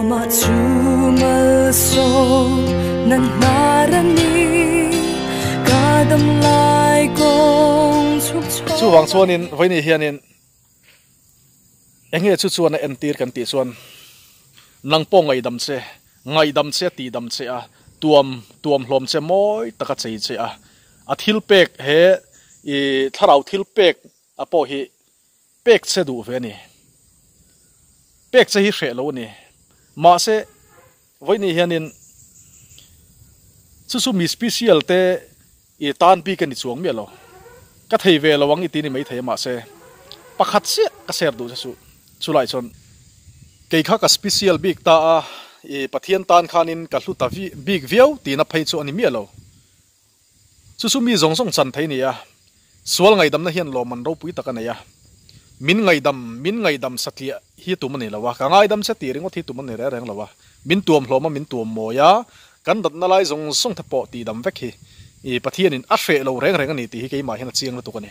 ma chuma so nan marani kadam lai kong chuk cho chu wang vâng chuan in voini hian in enge chu chuan en tir kan ti chuan nang po ngai dam che ngai dam che ti dam xe a tuam tuam hlom xe moi taka chei che a a thil pek he i tharau thil pek a po hi, pek che du ve ni pek xe hi hre lo ni ma se voini hian in chu chu mi special te i tan pi kan ni chuang mi lo. Ka thei ve lo wang i ti ni mai thei ma se. Pakhat se ka ser du chu chu lai chon ke kha ka special big ta a, i pathian tan khanin ka hlu ta vi, big view ti na phei chu ani mi lo. Chu chu mi zong zong chan thei ni a. Sual ngai dam na hian lo man ro pui ta ka nei a min ngai dam min ngai dam satlia hi tu mani lawa. Ka ngai dam sa ti ringo thi tu mani re, reng lawa. Min tuam hloma min tuam mo ya kan dat na lai zong song tha po ti dam vek hi. I pathian in a hre lo reng reng ani ti hi ke ma hian chiang la tu ka ni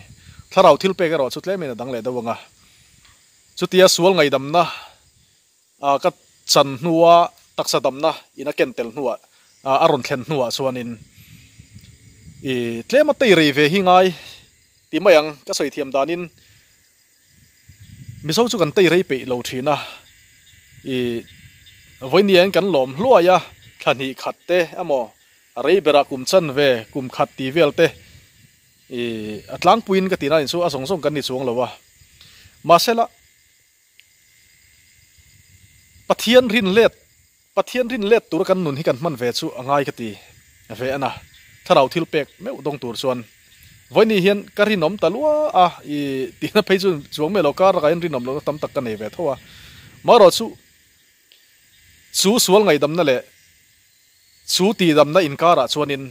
tharau thil pe ka ro chutle me na dang le da wanga. Chutia sual ngai dam na. A ka chan hnuwa taksa dam na. Ina kentel hnuwa a aron thlen hnuwa chuanin i tlema tei rei ve hi ngai. Ti mayang ka soi thiam danin mi so chu kan tei rei pe lo thina. I voinian kan lom hluaya khan hi khat te. Amo rei bera kum chan ve, kum khat ti vel te. I atlang puin ka tina in chu asong song kan ni chuang lowa masela pathian rin let, pathian rin let tur kan nun hi kan man ve chu angai ka ti ve ana. Tharau thil pek meu dong tur chuan voi hian ka ri nom talua, a, i ti phei chu chuang me lo kar ka in ri lo tam tak ka nei ve thowa ma chu chu sual ngai dam na le chu ti dam na in kara chuanin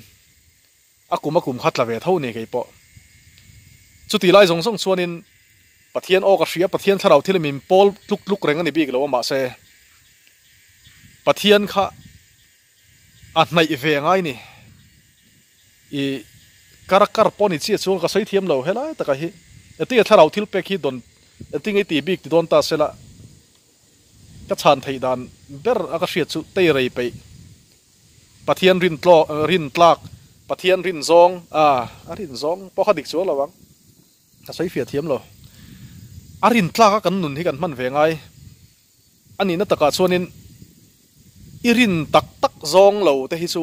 akum akum khat la ve tho ni ke po. Chu ti lai zong song chuanin pathian o ka hria, pathian tharau thil min pol tluk tluk reng ani bik lo ma se. Pathian kha a hnai ve ngai ni. I karakar poni chi chu ka sai thiam lo hela ta ka hi. E ati a e tharau thil pek hi don e ati ngai ti bik ti don ta sela ka chan thei dan, ber aka hriat chu tei rei pe. Pathian rin tlo eh, rin tlak, pathian rin zong, a a rin zong, po kha dik chu lawang ka sai fia thiam lo. A rin tlak kan nun hi kan man ve ngai. Ani na taka chuanin irin tak tak zong lo te hi chu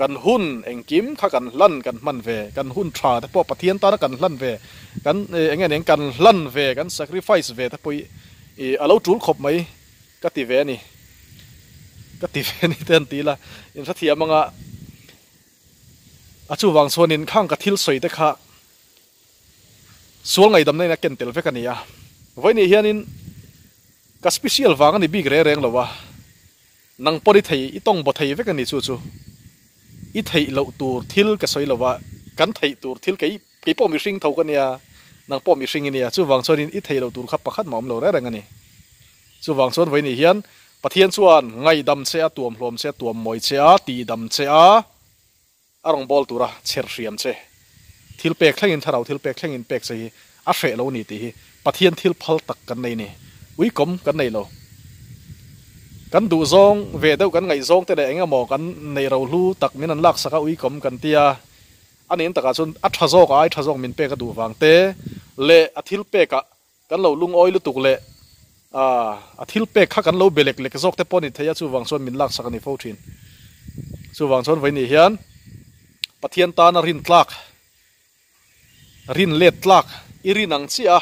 กันหุ่นเองกิมถ้ากันลั่นกันมันเวกันหุ่นทราถ้าพอกปะเทียนตากันลั่นเวกันเองเองกันลั่นเวกัน sacrifice เวถ้าปุยอีอาลูจูลขบไหมก็ตีเวนี่ก็ตีเวนี่เตือนตีละอินสัตยามังอะอาชูวังส่วนนินข้างกะทิลสวยตะค่ะส่วนไงดำในนักเก็นเติลเวกันเนี่ยไว้นี่เฮียนินก็สเปเชียลวางนี่บีเกเรเรงเลยวะนังปอดิไทยอีต้องบดไทยเวกันนี่ชูชู ve te poi e alo tul khop mai ka ti ve ni ka ti ve ni ten ti la in sa thia manga a chu wang chuan in khang ka thil soi te kha sual ngai dam nei na ken tel ve ka ni ya voi ni hianin ka special wang ani big re reng lowa nang pori thei i tong bo thei ve ka ni chu chu i thei lo tur thil ka soi lowa kan thei tur thil kai kai po mi hring thau ka nia. Nang po mi hring ni chu wang chuan in i thei lo tur kha pakhat mom lo re reng ani. Chu wang chuan voi ni hian, pathian chuan ngai dam che a tuam hlom che tuam moi che a ti dam che a arong bol tura, cher riam che. Thil pek thlengin tharau, thil pek thlengin pek sei a hre lo ni ti hi. Pathian thil phal tak kan nei ni. Ui kom kan nei lo kan du zong ve deuh kan ngai zong te le enga mo kan nei ro lu tak min an lak saka ui kom kan tia. Anin taka à, chun a tha zok ai à, tha zok min pe ka du vang te le a à, thil pe ka kan lo lung oi lu tuk à a a thil pe kha kan lo belek lek zok te poni theya chu wang chon min lak saka ni fo thin chu wang chon vai ni hian pathian ta na rin tlak. Rin let tlak. Iri nang chia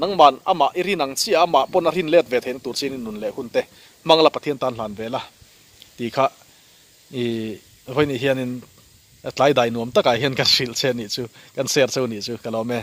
nang man ama iri nang chia ama pon rin let ve then tur chin nun le hun te mangla pathian tan hlan vela ti kha i voi ni hian in tlai dai nuam taka hian kan sil che ni chu, kan ser chu ni chu kalo me